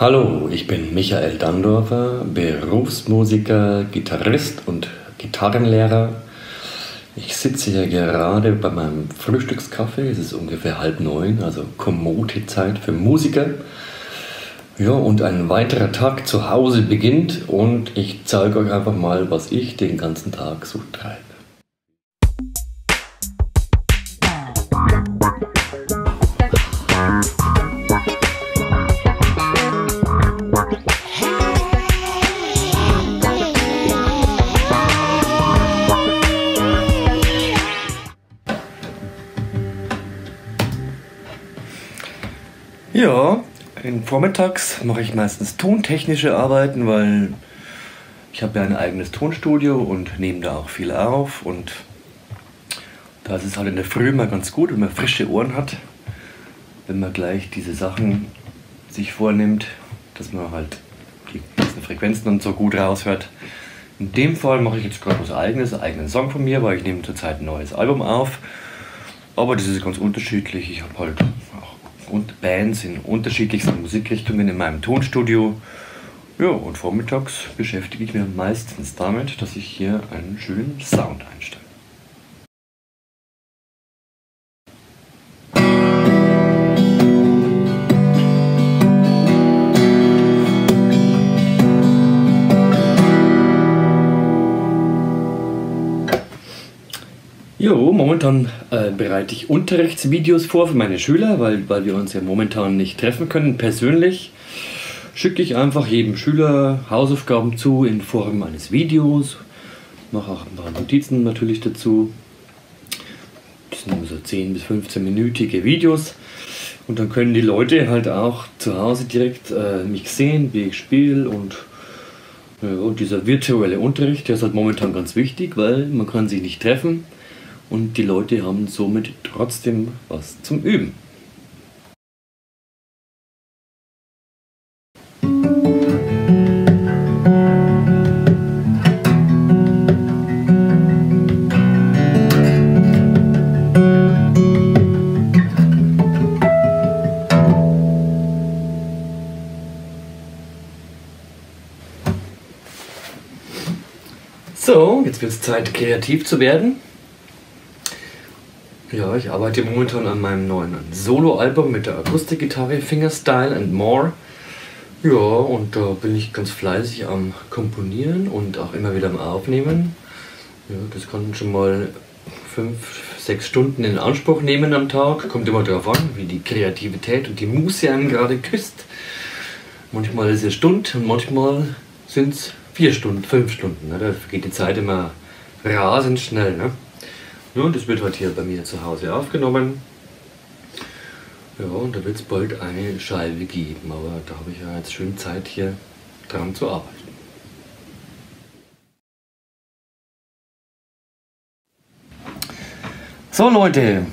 Hallo, ich bin Michael Dandorfer, Berufsmusiker, Gitarrist und Gitarrenlehrer. Ich sitze hier gerade bei meinem Frühstückskaffee. Es ist ungefähr halb neun, also kommode Zeit für Musiker. Ja, und ein weiterer Tag zu Hause beginnt und ich zeige euch einfach mal, was ich den ganzen Tag so treibe. Ja, in Vormittags mache ich meistens tontechnische Arbeiten, weil ich habe ja ein eigenes Tonstudio und nehme da auch viel auf und da ist es halt in der Früh mal ganz gut, wenn man frische Ohren hat, wenn man gleich diese Sachen sich vornimmt, dass man halt die ganzen Frequenzen und so gut raushört. In dem Fall mache ich jetzt gerade was eigenes, einen eigenen Song von mir, weil ich nehme zurzeit ein neues Album auf. Aber das ist ganz unterschiedlich. Ich habe halt und Bands in unterschiedlichsten Musikrichtungen in meinem Tonstudio. Ja, und vormittags beschäftige ich mich meistens damit, dass ich hier einen schönen Sound einstelle. Jo, momentan äh, bereite ich Unterrichtsvideos vor für meine Schüler, weil, weil wir uns ja momentan nicht treffen können persönlich. Schicke ich einfach jedem Schüler Hausaufgaben zu in Form eines Videos. Mache auch ein paar Notizen natürlich dazu. Das sind so 10 bis 15 minütige Videos. Und dann können die Leute halt auch zu Hause direkt äh, mich sehen, wie ich spiele und ja, und dieser virtuelle Unterricht, der ist halt momentan ganz wichtig, weil man kann sich nicht treffen und die Leute haben somit trotzdem was zum Üben. So, jetzt wird es Zeit, kreativ zu werden. Ja, ich arbeite momentan an meinem neuen Solo-Album mit der Akustikgitarre Fingerstyle and More. Ja, und da bin ich ganz fleißig am Komponieren und auch immer wieder am Aufnehmen. Ja, das kann schon mal fünf, sechs Stunden in Anspruch nehmen am Tag. Kommt immer darauf an, wie die Kreativität und die Muße einem gerade küsst. Manchmal ist es eine Stunde und manchmal sind es vier Stunden, fünf Stunden. Ne? Da geht die Zeit immer rasend schnell. Ne? Und das wird heute hier bei mir zu Hause aufgenommen. Ja, und da wird es bald eine Scheibe geben, aber da habe ich ja jetzt schön Zeit hier dran zu arbeiten. So Leute,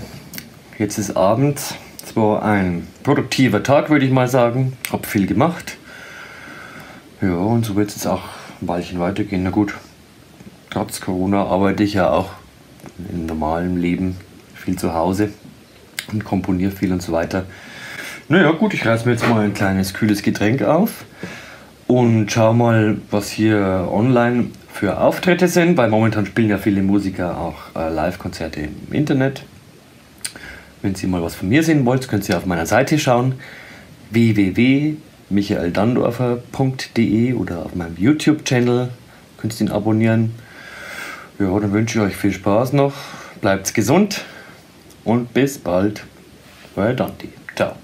jetzt ist Abend. Es war ein produktiver Tag, würde ich mal sagen. Hab viel gemacht. Ja, und so wird es jetzt auch ein Weilchen weitergehen. Na gut, trotz Corona arbeite ich ja auch im normalen Leben viel zu Hause und komponiere viel und so weiter. Naja, gut, ich reiße mir jetzt mal ein kleines kühles Getränk auf und schau mal, was hier online für Auftritte sind, weil momentan spielen ja viele Musiker auch äh, Live-Konzerte im Internet. Wenn Sie mal was von mir sehen wollt, könnt ihr auf meiner Seite schauen www.michaeldandorfer.de oder auf meinem YouTube-Channel könnt ihr ihn abonnieren. Ja, dann wünsche ich euch viel Spaß noch, bleibt gesund und bis bald. Euer Dante. Ciao.